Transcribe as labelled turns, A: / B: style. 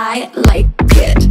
A: I like it.